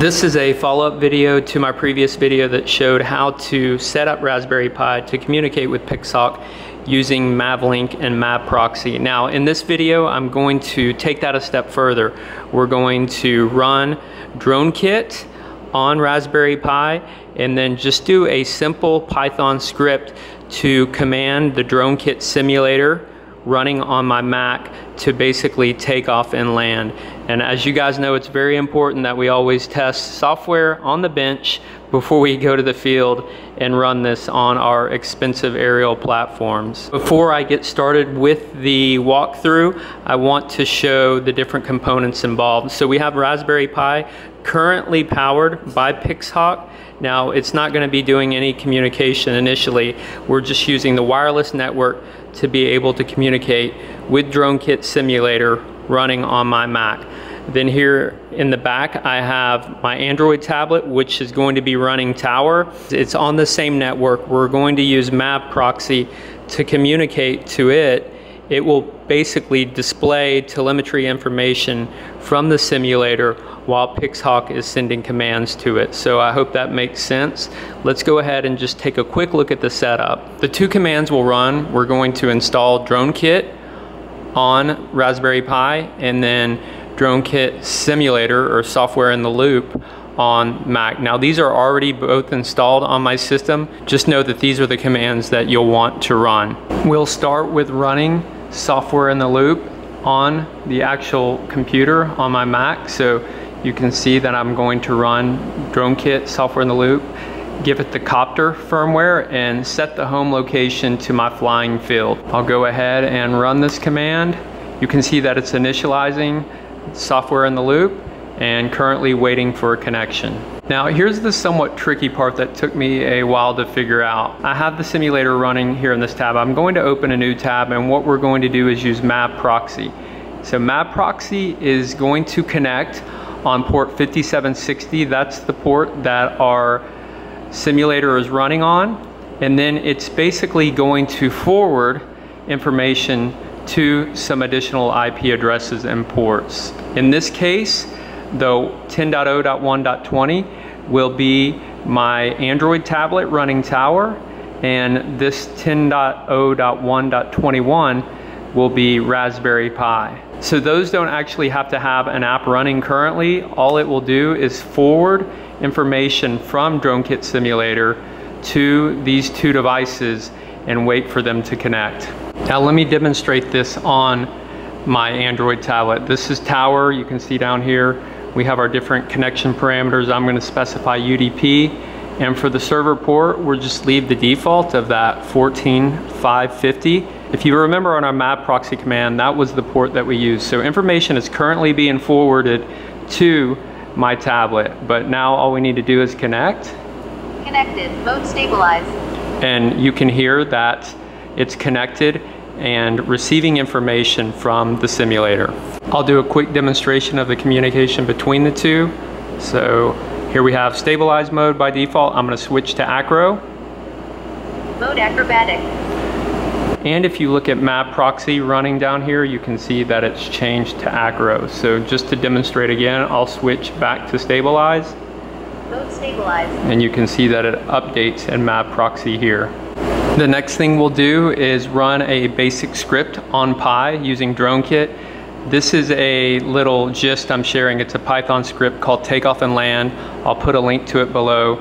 This is a follow-up video to my previous video that showed how to set up Raspberry Pi to communicate with PixHawk using Mavlink and MavProxy. Now in this video I'm going to take that a step further. We're going to run DroneKit on Raspberry Pi and then just do a simple Python script to command the DroneKit simulator running on my Mac to basically take off and land. And as you guys know, it's very important that we always test software on the bench before we go to the field and run this on our expensive aerial platforms. Before I get started with the walkthrough, I want to show the different components involved. So we have Raspberry Pi currently powered by Pixhawk. Now it's not going to be doing any communication initially. We're just using the wireless network to be able to communicate with DroneKit Simulator running on my Mac. Then here in the back, I have my Android tablet, which is going to be running Tower. It's on the same network. We're going to use MavProxy to communicate to it. It will basically display telemetry information from the simulator while Pixhawk is sending commands to it. So I hope that makes sense. Let's go ahead and just take a quick look at the setup. The two commands will run. We're going to install DroneKit on Raspberry Pi and then DroneKit Simulator or software in the loop on Mac. Now these are already both installed on my system. Just know that these are the commands that you'll want to run. We'll start with running software in the loop on the actual computer on my Mac. So you can see that I'm going to run DroneKit software in the loop, give it the copter firmware and set the home location to my flying field. I'll go ahead and run this command. You can see that it's initializing software in the loop and currently waiting for a connection. Now here's the somewhat tricky part that took me a while to figure out. I have the simulator running here in this tab. I'm going to open a new tab and what we're going to do is use MavProxy. So MavProxy is going to connect on port 5760. That's the port that our simulator is running on. And then it's basically going to forward information to some additional IP addresses and ports. In this case, though 10.0.1.20 will be my Android tablet running Tower, and this 10.0.1.21 will be Raspberry Pi. So those don't actually have to have an app running currently. All it will do is forward information from DroneKit Simulator to these two devices and wait for them to connect. Now let me demonstrate this on my Android tablet. This is Tower, you can see down here. We have our different connection parameters. I'm gonna specify UDP. And for the server port, we'll just leave the default of that 14550. If you remember on our MavProxy command, that was the port that we used. So information is currently being forwarded to my tablet, but now all we need to do is connect. Connected, mode stabilized. And you can hear that it's connected and receiving information from the simulator. I'll do a quick demonstration of the communication between the two. So here we have stabilized mode by default. I'm gonna switch to acro. Mode acrobatic. And if you look at MavProxy running down here, you can see that it's changed to acro. So just to demonstrate again, I'll switch back to stabilize. Mode stabilized. And you can see that it updates in MavProxy here. The next thing we'll do is run a basic script on Pi using DroneKit. This is a little gist I'm sharing. It's a Python script called Takeoff and Land. I'll put a link to it below.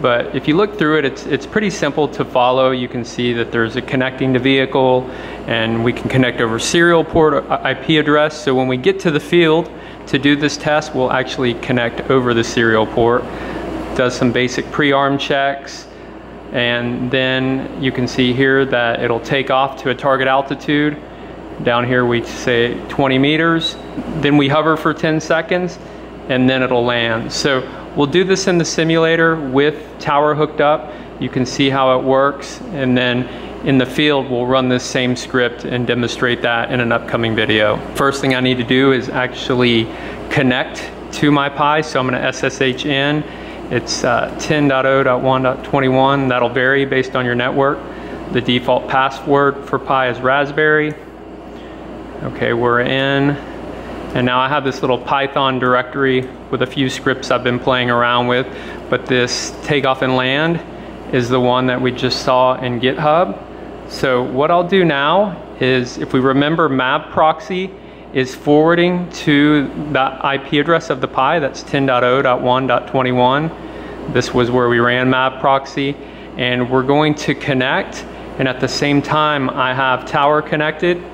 But if you look through it, it's, it's pretty simple to follow. You can see that there's a connecting the vehicle and we can connect over serial port uh, IP address. So when we get to the field to do this test, we'll actually connect over the serial port. Does some basic pre-arm checks. And then you can see here that it'll take off to a target altitude. Down here we say 20 meters. Then we hover for 10 seconds and then it'll land. So We'll do this in the simulator with tower hooked up. You can see how it works. And then in the field, we'll run this same script and demonstrate that in an upcoming video. First thing I need to do is actually connect to my Pi. So I'm gonna SSH in. It's uh, 10.0.1.21. That'll vary based on your network. The default password for Pi is Raspberry. Okay, we're in. And now I have this little Python directory with a few scripts I've been playing around with, but this takeoff and land is the one that we just saw in GitHub. So what I'll do now is if we remember MAV proxy is forwarding to the IP address of the Pi, that's 10.0.1.21. This was where we ran MAV proxy and we're going to connect and at the same time I have tower connected.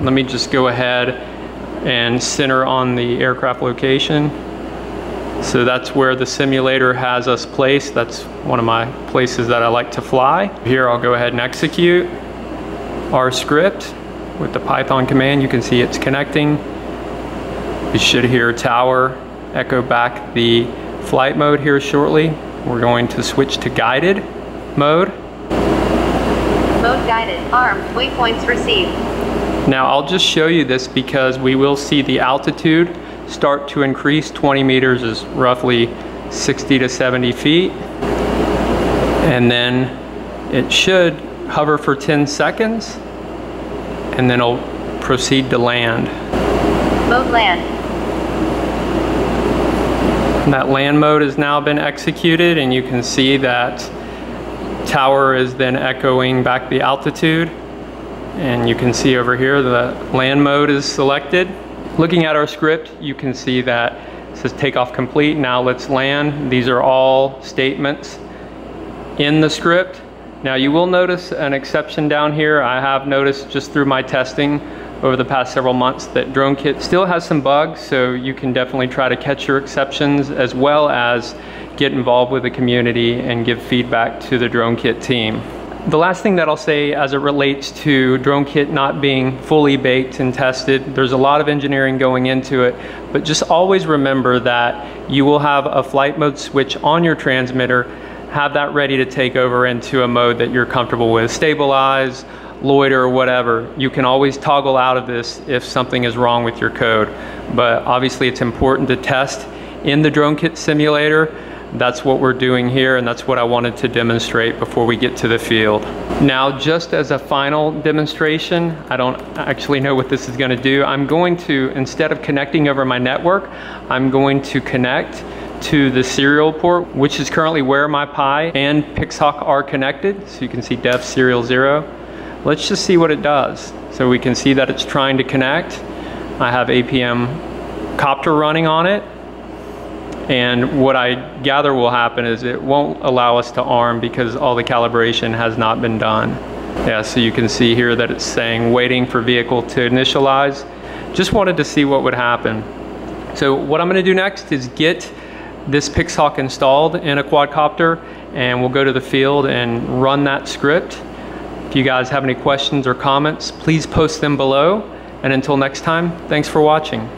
Let me just go ahead and center on the aircraft location. So that's where the simulator has us placed. That's one of my places that I like to fly. Here I'll go ahead and execute our script with the Python command. You can see it's connecting. You should hear tower echo back the flight mode here shortly. We're going to switch to guided mode. Mode guided. Armed. Waypoints received. Now I'll just show you this because we will see the altitude start to increase. 20 meters is roughly 60 to 70 feet. And then it should hover for 10 seconds and then it'll proceed to land. Mode land. That land mode has now been executed and you can see that tower is then echoing back the altitude and you can see over here the land mode is selected Looking at our script, you can see that it says takeoff complete, now let's land. These are all statements in the script. Now you will notice an exception down here. I have noticed just through my testing over the past several months that DroneKit still has some bugs, so you can definitely try to catch your exceptions as well as get involved with the community and give feedback to the DroneKit team. The last thing that I'll say as it relates to DroneKit not being fully baked and tested, there's a lot of engineering going into it, but just always remember that you will have a flight mode switch on your transmitter, have that ready to take over into a mode that you're comfortable with. Stabilize, loiter, whatever. You can always toggle out of this if something is wrong with your code. But obviously it's important to test in the DroneKit simulator that's what we're doing here and that's what I wanted to demonstrate before we get to the field. Now just as a final demonstration, I don't actually know what this is gonna do. I'm going to, instead of connecting over my network, I'm going to connect to the serial port, which is currently where my Pi and Pixhawk are connected. So you can see dev serial zero. Let's just see what it does. So we can see that it's trying to connect. I have APM copter running on it and what I gather will happen is it won't allow us to arm because all the calibration has not been done. Yeah, so you can see here that it's saying waiting for vehicle to initialize. Just wanted to see what would happen. So what I'm gonna do next is get this Pixhawk installed in a quadcopter and we'll go to the field and run that script. If you guys have any questions or comments, please post them below. And until next time, thanks for watching.